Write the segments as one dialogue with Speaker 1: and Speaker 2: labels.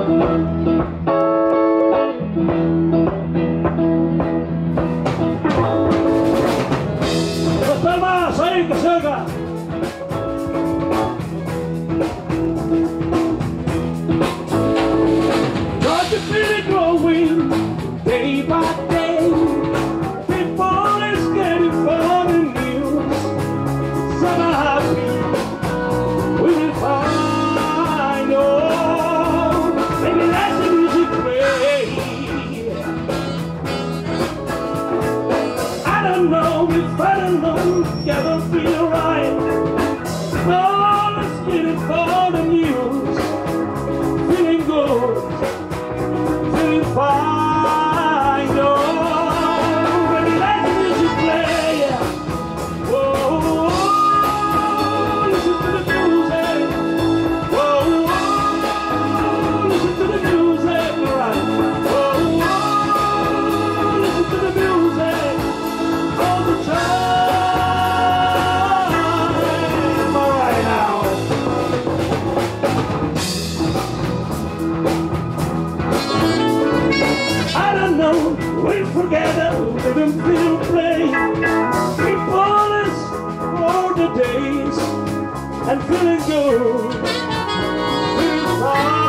Speaker 1: ¡Las palmas! ¡Ahí que salga! long as fat and long, gather for your ride. play. The days And feeling good. Feeling fine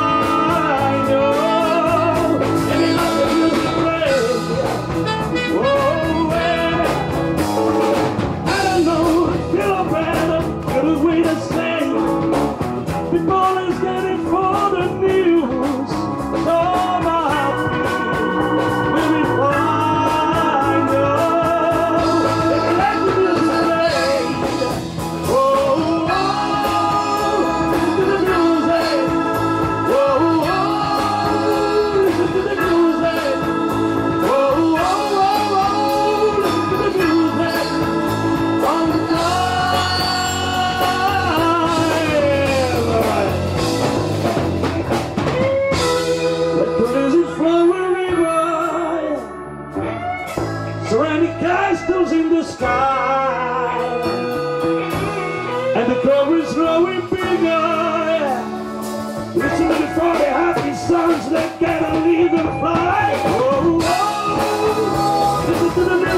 Speaker 1: to the